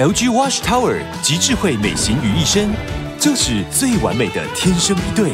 LG Wash Tower 集智慧美型于一身，就是最完美的天生一对。